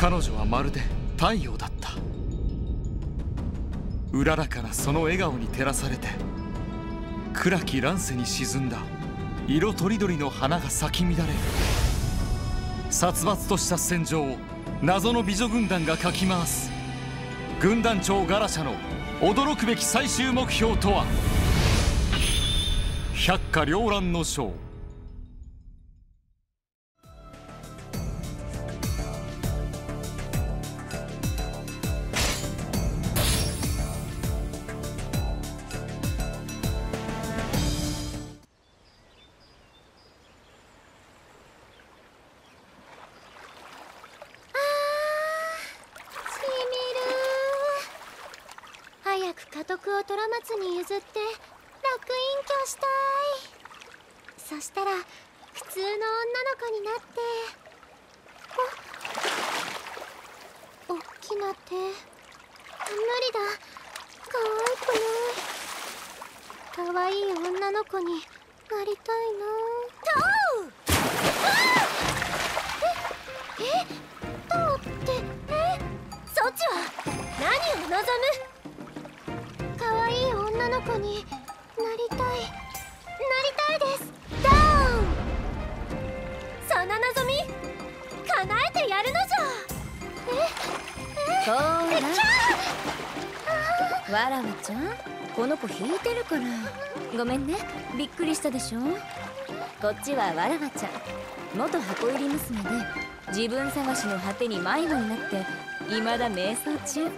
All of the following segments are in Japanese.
彼女はまるで太陽だった。うららかなその笑顔に照らされて暗き乱世に沈んだ。色とりどりの花が咲き乱れ殺伐とした戦場を謎の美女軍団がかき回す。軍団長ガラシャの驚くべき最終目標とは？百花繚乱の章督を虎松に譲って楽隠居したい。そしたら普通の女の子になってお大きな手。無理だ。可愛くない。可愛い女の子になりたいな。トウええトウって？え？そっちは？何を望む？の子になりたいなりたいですダウンその望み叶えてやるのじゃえほーえキャらわらわちゃんこの子引いてるからごめんねびっくりしたでしょこっちはわらわちゃん元箱入り娘で自分探しの果てに迷子になって未だ瞑想中で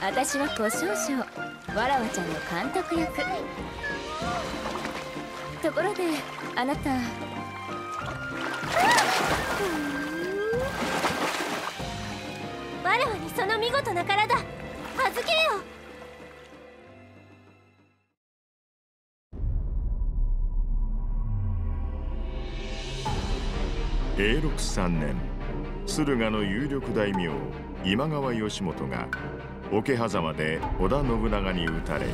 私は小少々わらわちゃんの監督役。ところであなた。わらわにその見事な体。預けよ。う永禄3年駿河の有力大名今川義元が桶狭間で織田信長に討たれ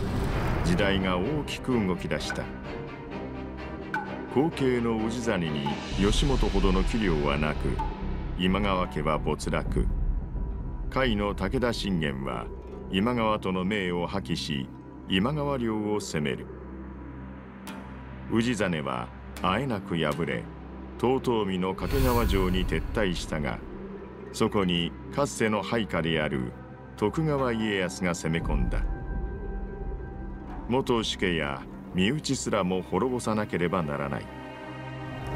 時代が大きく動き出した。後継の氏真に義元ほどの器量はなく今川家は没落。甲斐の武田信玄は今川との命を破棄し今川領を攻める。氏真はあえなく敗れ遠江の掛川城に撤退したがそこにかつての配下である徳川家康が攻め込んだ。元主家や身内すらも滅ぼさなければならない。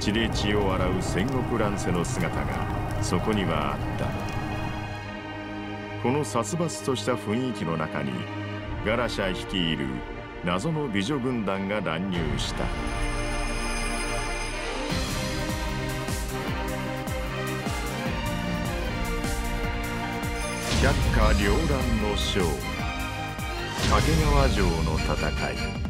血で血を洗う戦国乱世の姿がそこにはあった。この殺伐とした雰囲気の中にガラシャ率いる謎の美女軍団が乱入した。百花繚乱の章掛川城の戦い。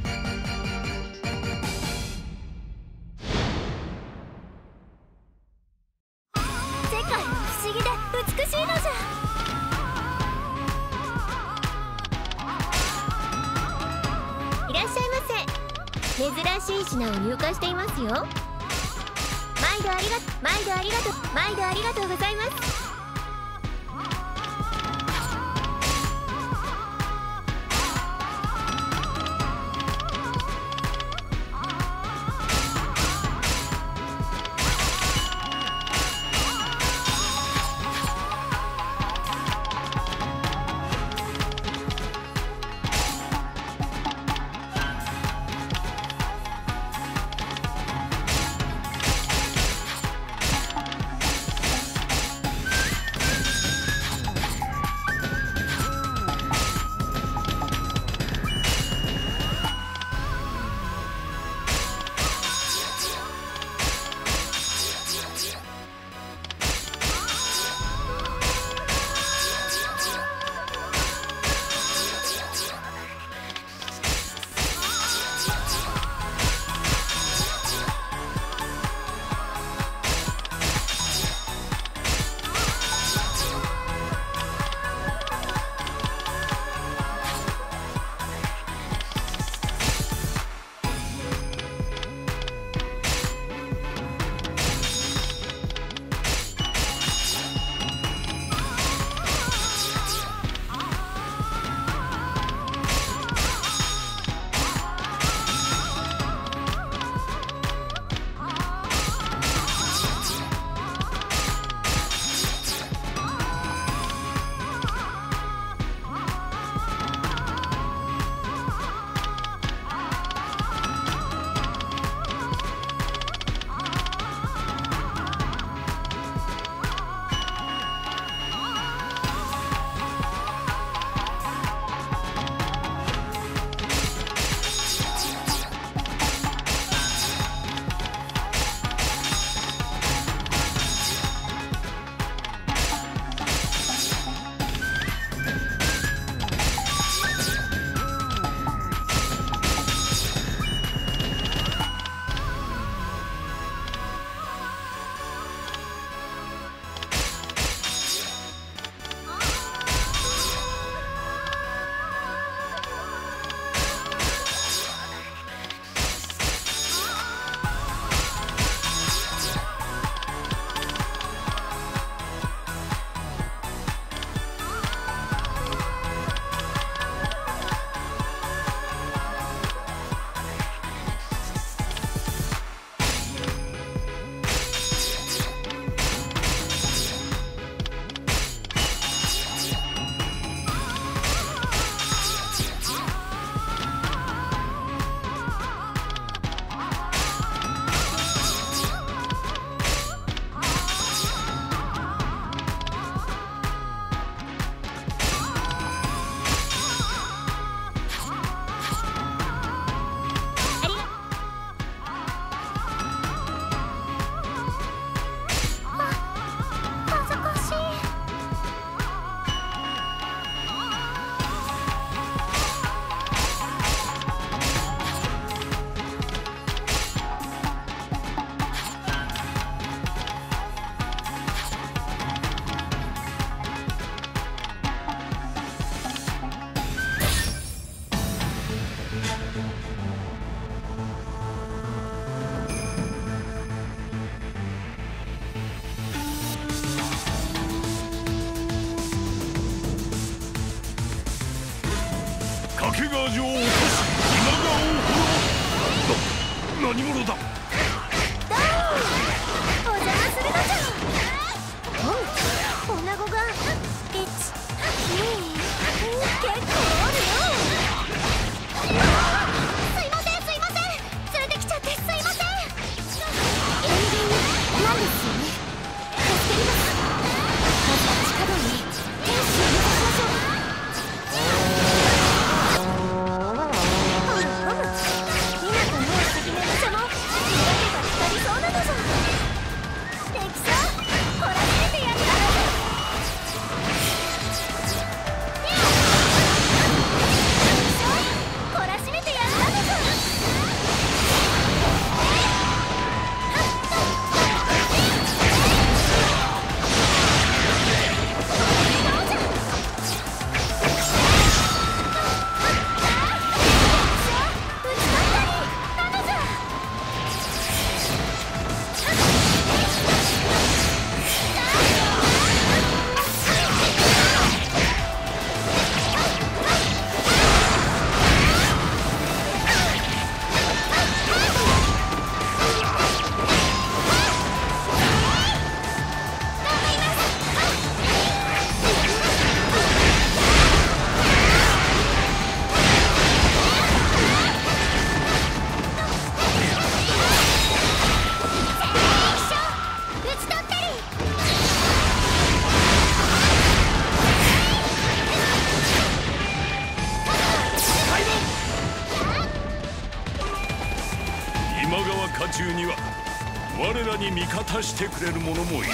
我らに味方してくれる者もいる。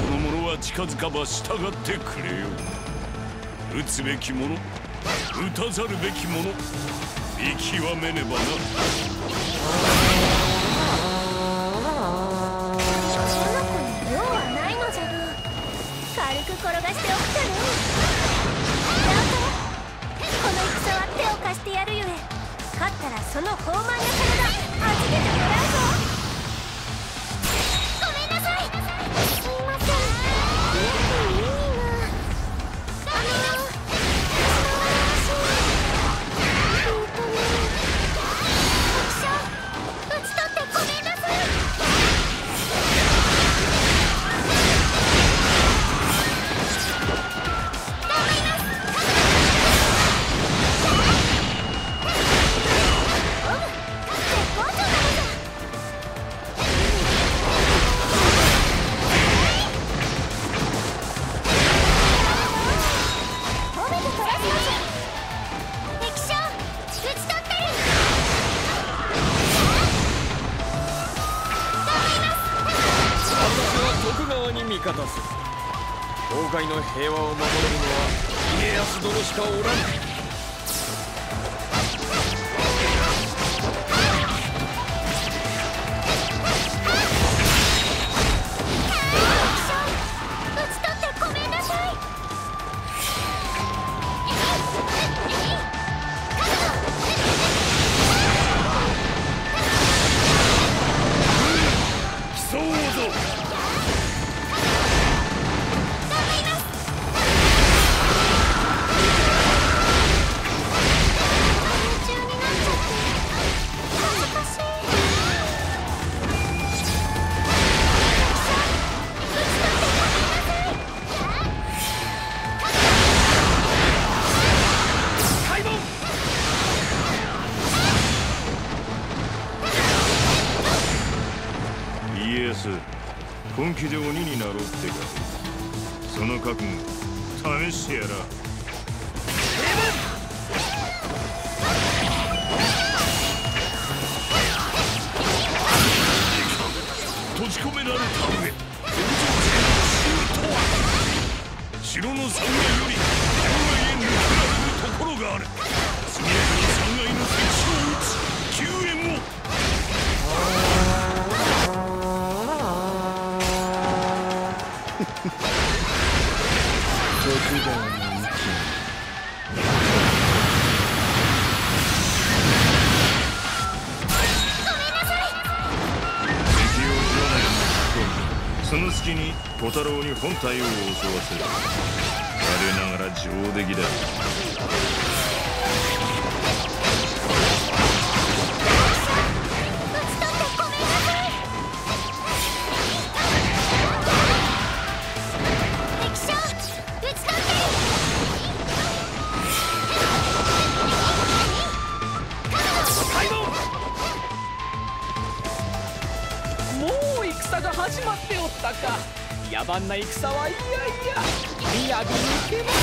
この者は近づかば従ってくれよ。撃つべき者撃たざるべき者見極めねばな転がしておくじゃろう。この戦は手を貸してやるゆえ勝ったらその豊満な体預けてもらうぞ。城の3階より天外へ抜けられるところがある速やかに3階の敵将を撃ち救援を上級だ先に小太郎に本体を襲わせる。我ながら上出来だ。戦はいやいや雅に行けば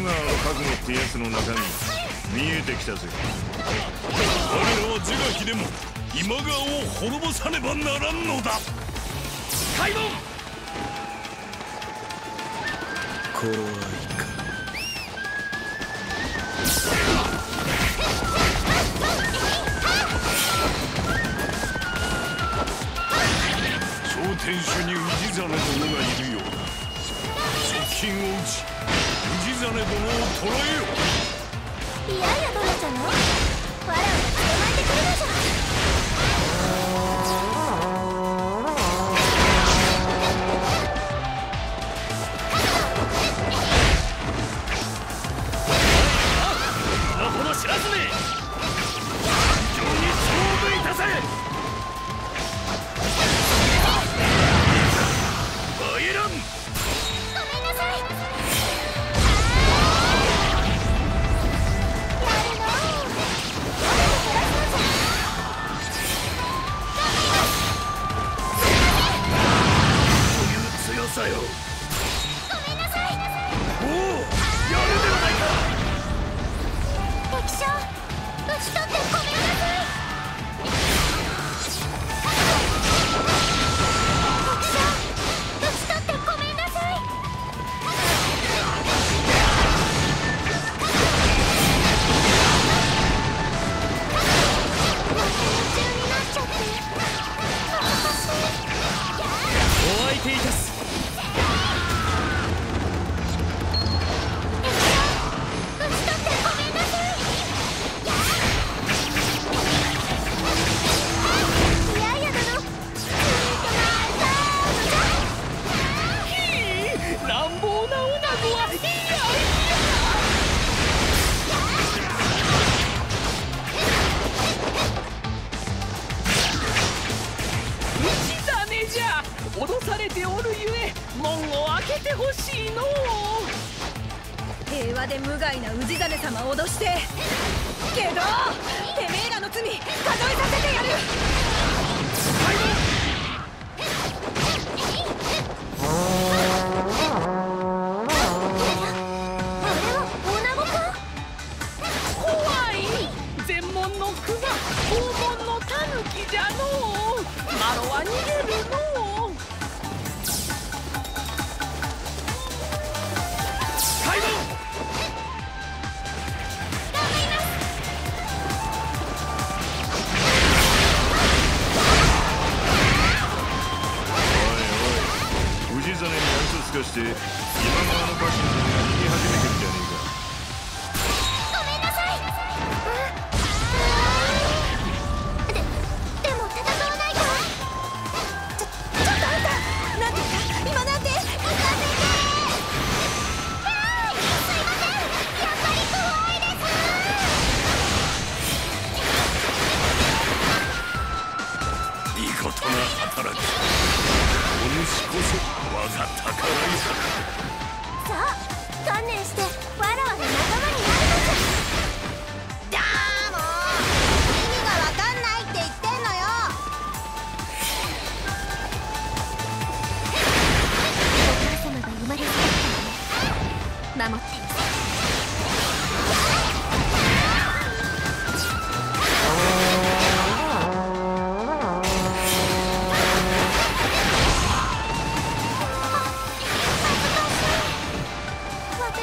川の覚悟ってやつの中身見えてきたぜ。我らは是が非でも今川を滅ぼさねばならんのだ。開門これはいか。天守に氏真者がいるようだ。側近をち。じゃねを捕らえよ嫌やドラじゃんわらを捕まえてくるのじゃ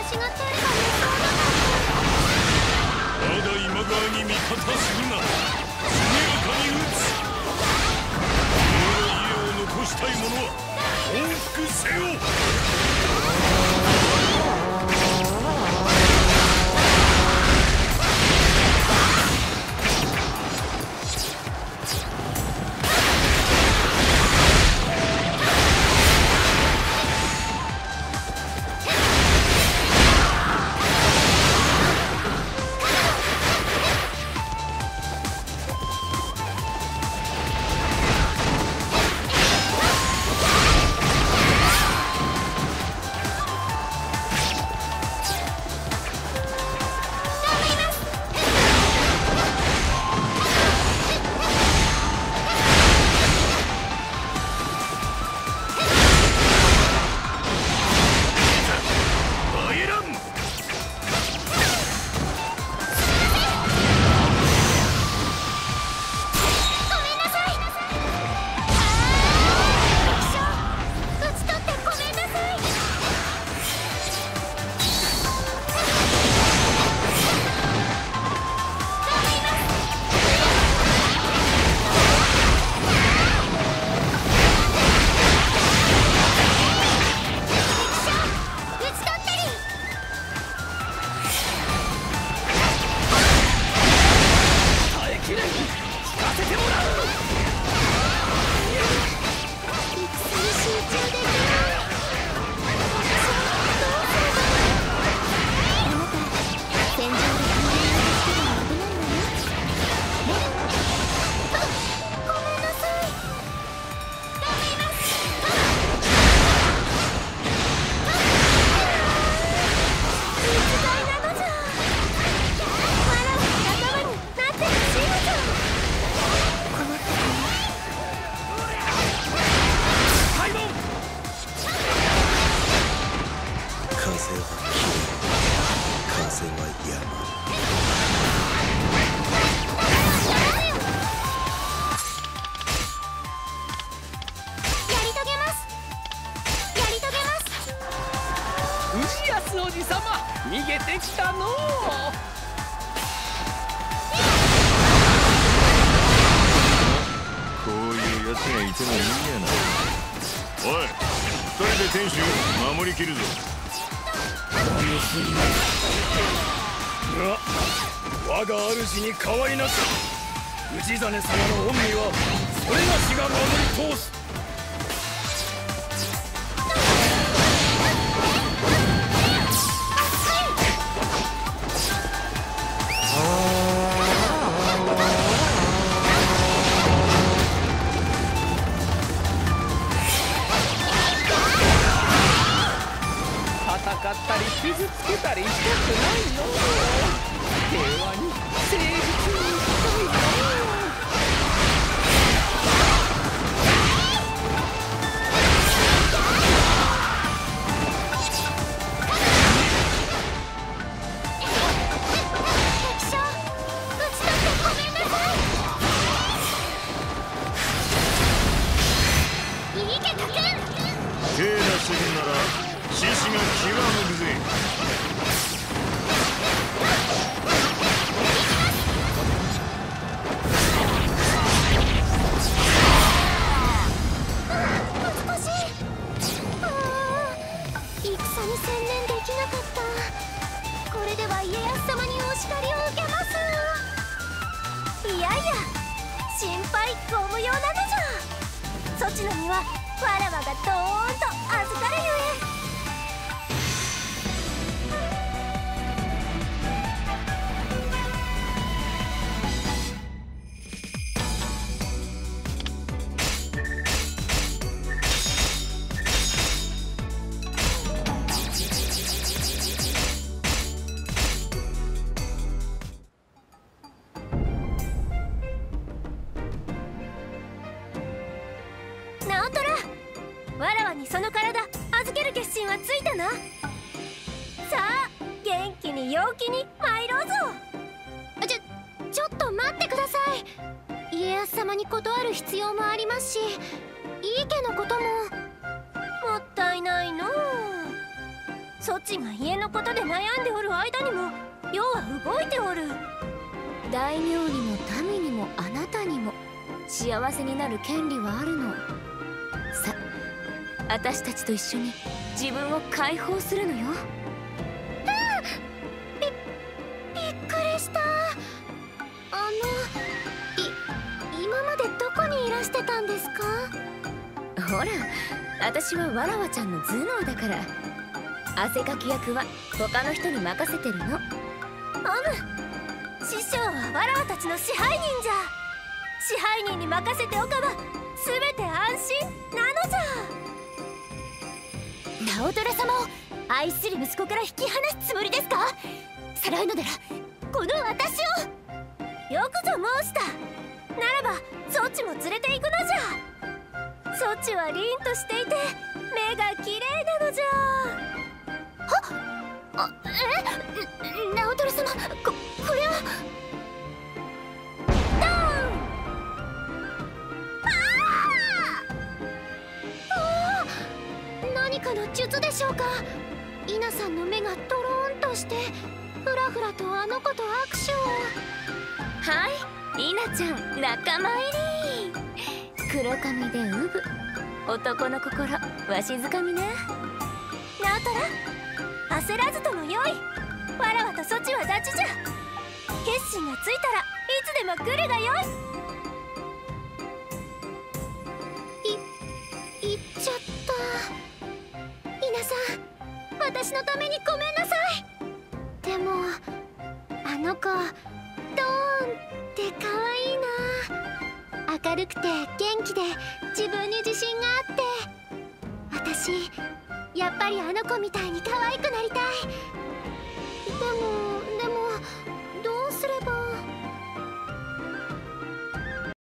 私が天じさま逃げてきたの。うこういう奴がいてもいいやなおい二人で天守守りきるぞ。我が主に変わりなし氏真様の恩義はそれがしが守り通す傷つけたりしたくないの平和に誠実に者に専念できなかった。これでは家康様にお叱りを受けます。いやいや心配ご無用なのじゃ。そちの身はわらわがドーンと預かるゆえ。おきに参ろうぞ。ちょちょっと待ってください。家康様に断る必要もありますし井伊家のことも。もったいないのう。そちが家のことで悩んでおる間にも世は動いておる。大名にも民にもあなたにも幸せになる権利はあるの。さ私たちと一緒に自分を解放するのよしてたんですか？ほら私はわらわちゃんの頭脳だから。汗かき役は他の人に任せてるの。アム師匠はわらわたちの支配人じゃ。支配人に任せておかば全て安心なのじゃ。直虎様を愛する息子から引き離すつもりですか？さらうのならこの私をよくぞ申したならばそっちも連れて行くのじゃ。そっちは凛としていて目が綺麗なのじゃ。は？あえ？直虎様ここれは？ドン！あー！何かの術でしょうか。稲さんの目がトローンとしてふらふらとあの子と握手を。はい稲ちゃん仲間入り。黒髪でうぶ男の心わしづかみね。直虎焦らずともよい。わらわとそちはダチじゃ。決心がついたらいつでも来るがよい。いっちゃった。稲さん私のためにごめんなさい。でもあの子ドーンって可愛いな。明るくて元気で自分に自信があって。私やっぱりあの子みたいに可愛くなりたい。